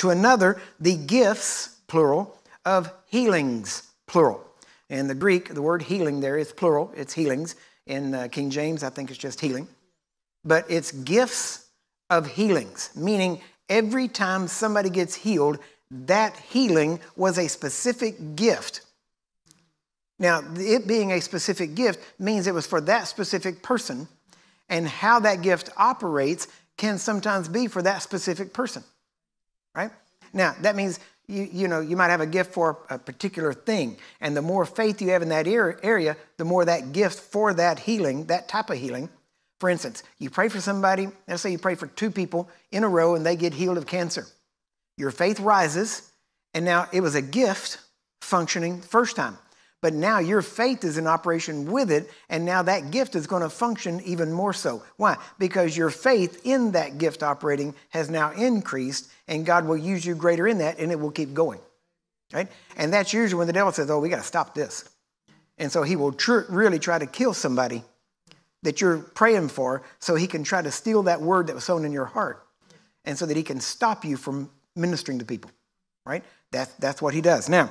to another the gifts, plural, of healings, plural. In the Greek, the word healing there is plural, it's healings. In uh, King James, I think it's just healing. But it's gifts of healings, meaning every time somebody gets healed, that healing was a specific gift. Now, it being a specific gift means it was for that specific person, and how that gift operates can sometimes be for that specific person, right? Now, that means you, you know, you might have a gift for a particular thing, and the more faith you have in that area, the more that gift for that healing, that type of healing. For instance, you pray for somebody, let's say you pray for two people in a row and they get healed of cancer. Your faith rises, and now it was a gift functioning first time. But now your faith is in operation with it, and now that gift is going to function even more so. Why? Because your faith in that gift operating has now increased, and God will use you greater in that, and it will keep going. Right? And that's usually when the devil says, Oh, we got to stop this. And so he will tr- really try to kill somebody that you're praying for so he can try to steal that word that was sown in your heart and so that he can stop you from ministering to people, right? That, that's what he does. Now,